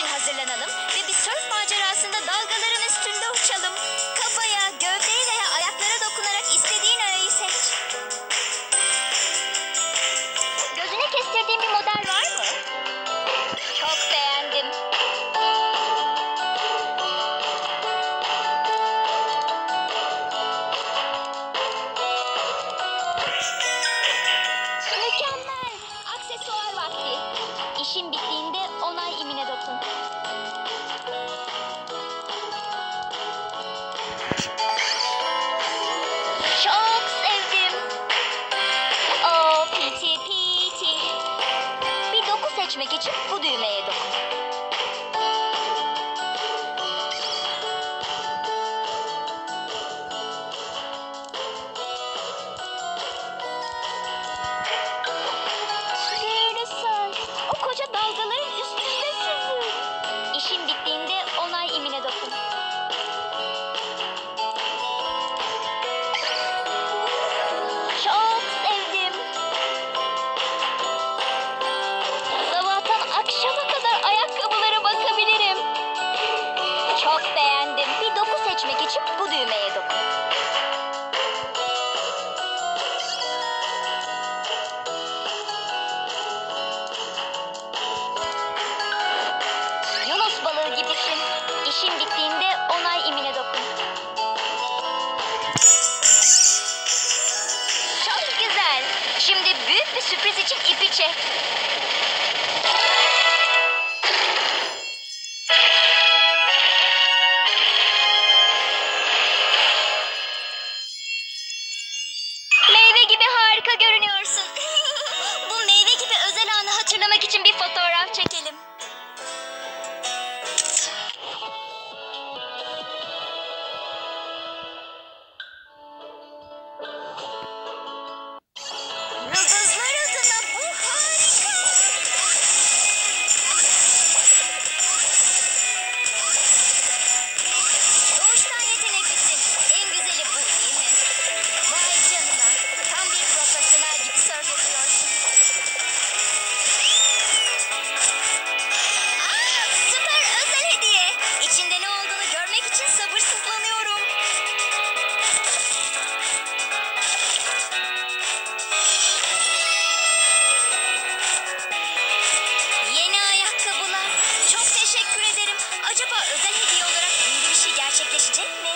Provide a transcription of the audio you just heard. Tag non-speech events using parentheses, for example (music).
için hazırlanalım ve bir sörf macerasında dalgaların üstünde uçalım. Kafaya, gövdeye veya ayaklara dokunarak istediğin öğeyi seç. Gözüne kestirdiğin bir model var mı? Çok beğendim. Mükemmel. Aksesuar vakti. İşin bittiğinde Çok sevdim. O piti piti. Bir doku seçmek için bu düğmeye dokun. Sürpriz için ipi çek. Meyve gibi harika görünüyorsun. (laughs) Bu meyve gibi özel anı hatırlamak için. İçinde ne olduğunu görmek için sabırsızlanıyorum. Yeni ayakkabılar. Çok teşekkür ederim. Acaba özel hediye olarak büyülü bir şey gerçekleşecek mi?